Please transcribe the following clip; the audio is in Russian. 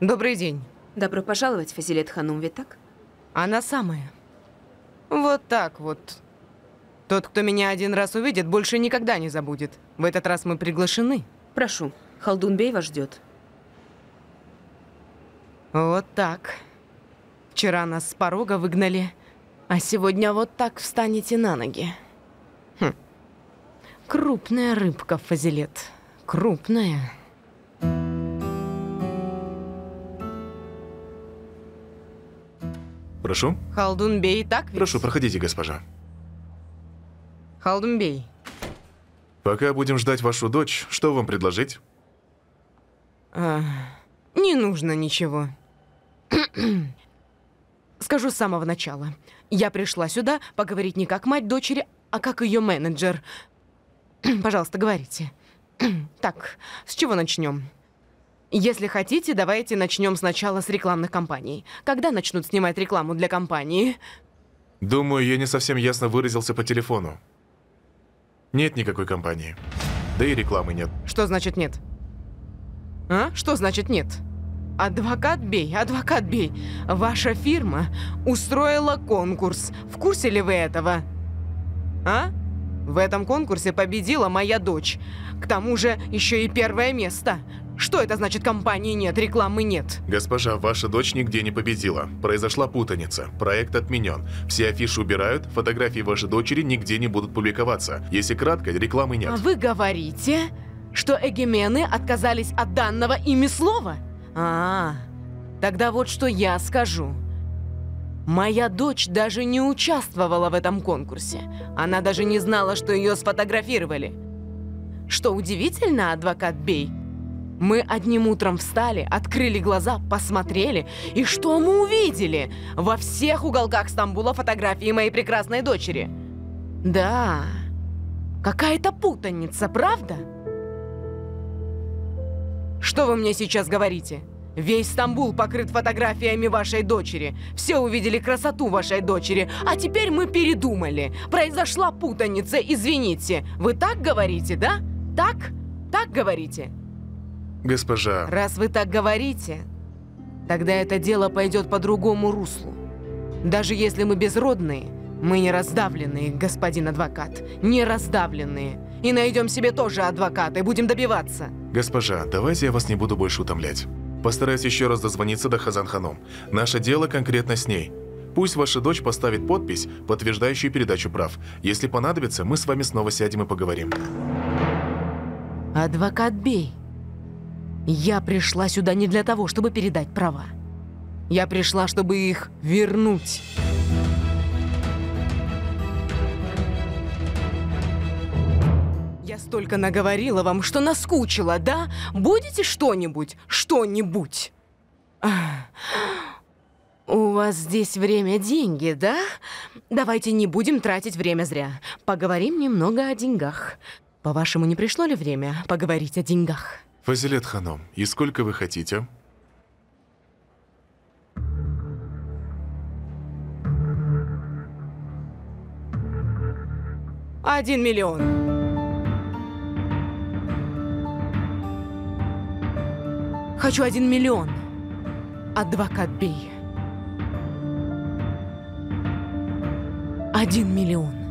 Добрый день. Добро пожаловать, Фазилет Ханум, ведь так? Она самая. Вот так вот. Тот, кто меня один раз увидит, больше никогда не забудет. В этот раз мы приглашены. Прошу, Халдунбей вас ждет. Вот так. Вчера нас с порога выгнали, а сегодня вот так встанете на ноги. Хм. Крупная рыбка, Фазилет. Крупная. Прошу? Халдунбей, так ведь? Прошу, проходите, госпожа. Халдунбей. Пока будем ждать вашу дочь, что вам предложить? А, не нужно ничего. Скажу с самого начала. Я пришла сюда поговорить не как мать дочери, а как ее менеджер. Пожалуйста, говорите. Так, с чего начнем? Если хотите, давайте начнем сначала с рекламных кампаний. Когда начнут снимать рекламу для компании? Думаю, я не совсем ясно выразился по телефону. Нет никакой компании. Да и рекламы нет. Что значит нет? А? Что значит нет? Адвокат Бей, адвокат Бей, ваша фирма устроила конкурс. В курсе ли вы этого? А? В этом конкурсе победила моя дочь. К тому же еще и первое место. Что это значит компании нет, рекламы нет? Госпожа, ваша дочь нигде не победила. Произошла путаница. Проект отменен. Все афиши убирают, фотографии вашей дочери нигде не будут публиковаться. Если кратко, рекламы нет. А вы говорите, что эгемены отказались от данного ими слова? А, тогда вот что я скажу. Моя дочь даже не участвовала в этом конкурсе. Она даже не знала, что ее сфотографировали. Что удивительно, адвокат Бей, мы одним утром встали, открыли глаза, посмотрели, и что мы увидели? Во всех уголках Стамбула фотографии моей прекрасной дочери. Да, какая-то путаница, правда? Что вы мне сейчас говорите? Весь Стамбул покрыт фотографиями вашей дочери. Все увидели красоту вашей дочери. А теперь мы передумали. Произошла путаница, извините. Вы так говорите, да? Так? Так говорите? Госпожа... Раз вы так говорите, тогда это дело пойдет по другому руслу. Даже если мы безродные, мы не раздавленные, господин адвокат. Не раздавленные. И найдем себе тоже адвоката и будем добиваться. Госпожа, давайте я вас не буду больше утомлять. Постараюсь еще раз дозвониться до Хазан Ханум. Наше дело конкретно с ней. Пусть ваша дочь поставит подпись, подтверждающую передачу прав. Если понадобится, мы с вами снова сядем и поговорим. Адвокат Бей. Я пришла сюда не для того, чтобы передать права. Я пришла, чтобы их вернуть. Я столько наговорила вам, что наскучила, да? Будете что-нибудь? Что-нибудь? У вас здесь время – деньги, да? Давайте не будем тратить время зря. Поговорим немного о деньгах. По-вашему, не пришло ли время поговорить о деньгах? Фазилет Ханом, и сколько вы хотите? Один миллион. Хочу один миллион. Адвокат Бей. Один миллион.